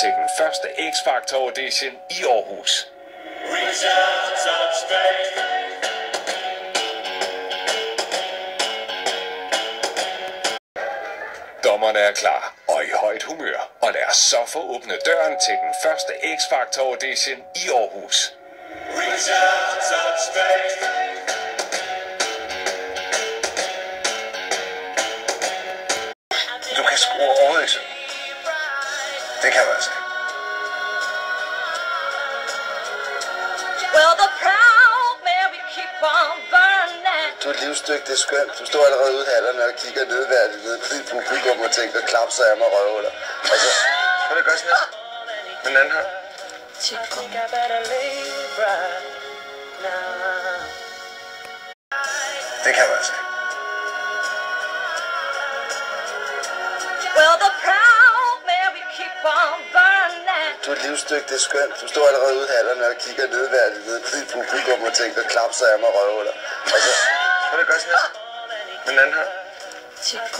til den første X-Factor audition i Aarhus. Reach out, touch faith. Dommerne er klar og i højt humør, og lad os så få åbnet døren til den første X-Factor audition i Aarhus. Reach out, touch faith. Det kan du altså ikke. Well, the proud Mary keep on burning. Du er et livsstykke, det er skønt. Du står allerede ude i hallerne og kigger nedværdigt ned på dit publikum og tænker, klap så af mig røvhuller. Og så kan du gøre sådan her. Med den anden hånd. Du er et livsstykke, det er skønt. Du står allerede ude i hallerne og kigger nedværdigt ned på dit publikum og tænker, klap så af mig røvhuller. Og så kan du gøre sådan her. Den anden hånd. Think